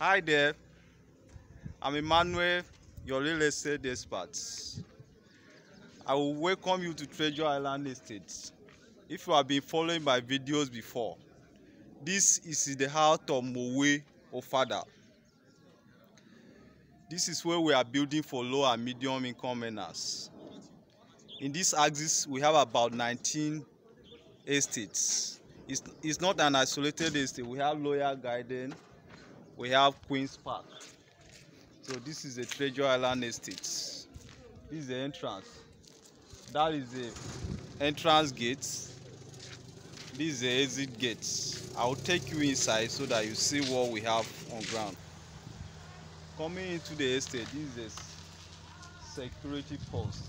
Hi there, I'm Emmanuel, your real estate expert. I will welcome you to Treasure Island Estate. If you have been following my videos before, this is the heart of Mowe Ofada. This is where we are building for low and medium income earners. In this axis, we have about 19 estates. It's, it's not an isolated estate. We have Loyal Garden, we have Queen's Park. So this is the Treasure Island Estate. This is the entrance. That is the entrance gate. This is the exit gate. I will take you inside so that you see what we have on ground. Coming into the estate, this is a security post.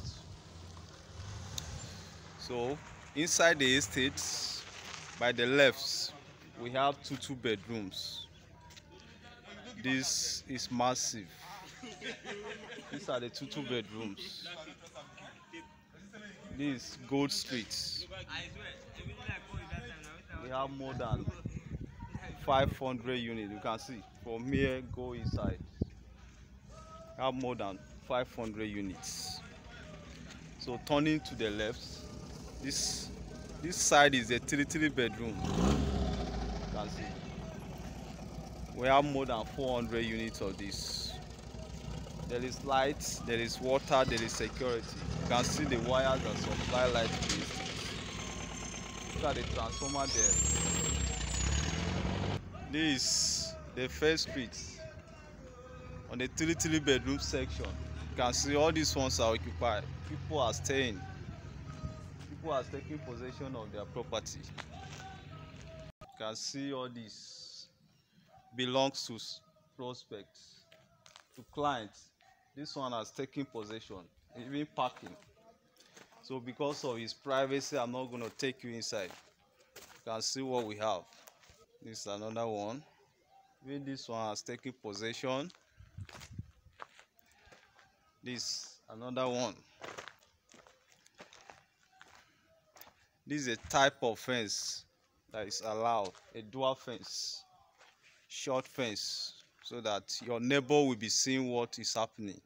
So inside the estate, by the left, we have two two bedrooms. This is massive. These are the two two bedrooms. This Gold Street. We have more than 500 units. You can see from here, go inside. We have more than 500 units. So turning to the left, this this side is a three three bedroom. You can see. We have more than 400 units of this. There is light, there is water, there is security. You can see the wires that supply light to. Look at the transformer there. This is the first street on the three three bedroom section. You can see all these ones are occupied. People are staying. People are taking possession of their property. You can see all this belongs to prospects, to clients. This one has taken possession, even parking. So because of his privacy, I'm not going to take you inside. You can see what we have. This is another one. Even this one has taken possession. This another one. This is a type of fence that is allowed, a dual fence, short fence, so that your neighbor will be seeing what is happening.